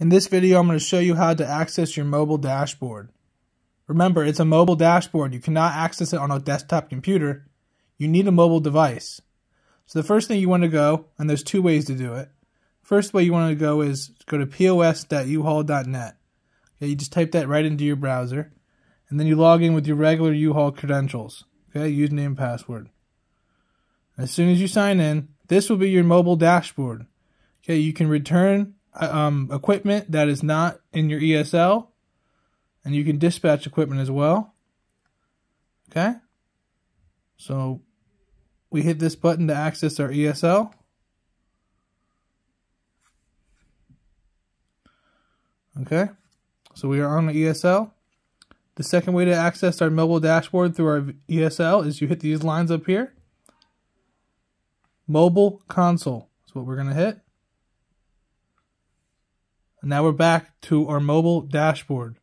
In this video, I'm going to show you how to access your mobile dashboard. Remember, it's a mobile dashboard. You cannot access it on a desktop computer. You need a mobile device. So the first thing you want to go, and there's two ways to do it. First way you want to go is go to pos.uhaul.net. Okay, you just type that right into your browser, and then you log in with your regular U-Haul credentials. Okay, username password. As soon as you sign in, this will be your mobile dashboard. Okay, you can return um, equipment that is not in your ESL, and you can dispatch equipment as well. Okay, so we hit this button to access our ESL. Okay, so we are on the ESL. The second way to access our mobile dashboard through our ESL is you hit these lines up here. Mobile console is what we're going to hit. Now we're back to our mobile dashboard.